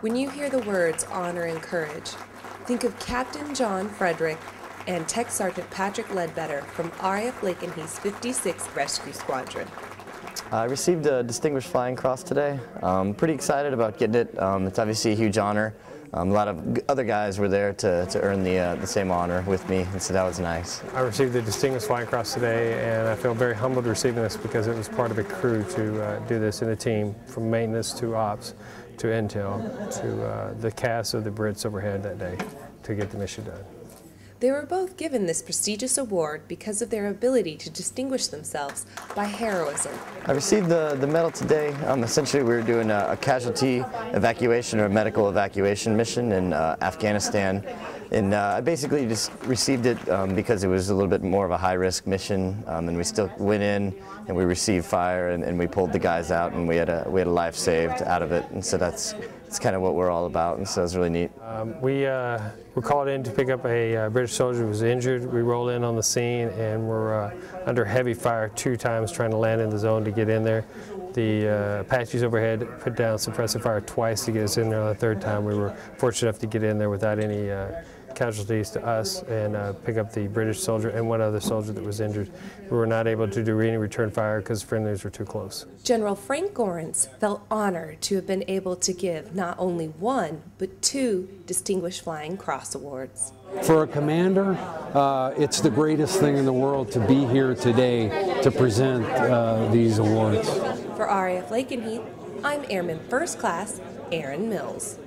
When you hear the words honor and courage, think of Captain John Frederick and Tech Sergeant Patrick Ledbetter from RAF Lakenheath's 56th Rescue Squadron. I received a Distinguished Flying Cross today. I'm pretty excited about getting it. Um, it's obviously a huge honor. Um, a lot of other guys were there to, to earn the, uh, the same honor with me, and so that was nice. I received the Distinguished Flying Cross today, and I feel very humbled receiving this because it was part of a crew to uh, do this in a team, from maintenance to ops to intel to uh, the cast of the Brits overhead that day to get the mission done. They were both given this prestigious award because of their ability to distinguish themselves by heroism. I received the, the medal today. Um, essentially, we were doing a, a, casualty evacuation or a medical evacuation mission in uh, Afghanistan. And uh, I basically just received it um, because it was a little bit more of a high-risk mission, um, and we still went in and we received fire, and, and, we pulled the guys out, and we had a we had a life saved out of it, and so that's that's kind of what we're all about, and so it's really neat. Um, we uh, were called in to pick up a uh, British soldier who was injured. We roll in on the scene, and we're uh, under heavy fire two times trying to land in the zone to get in there. The uh, Apaches overhead put down suppressive fire twice to get us in there. The third time, we were fortunate enough to get in there without any uh, casualties to us and uh, pick up the British soldier and one other soldier that was injured. We were not able to do any return fire because friendlies were too close. General Frank Gorenc felt honored to have been able to give not only one, but two Distinguished Flying Cross Awards. For a commander, uh, it's the greatest thing in the world to be here today to present uh, these awards. For RAF Lakenheath, I'm Airman First Class Erin Mills.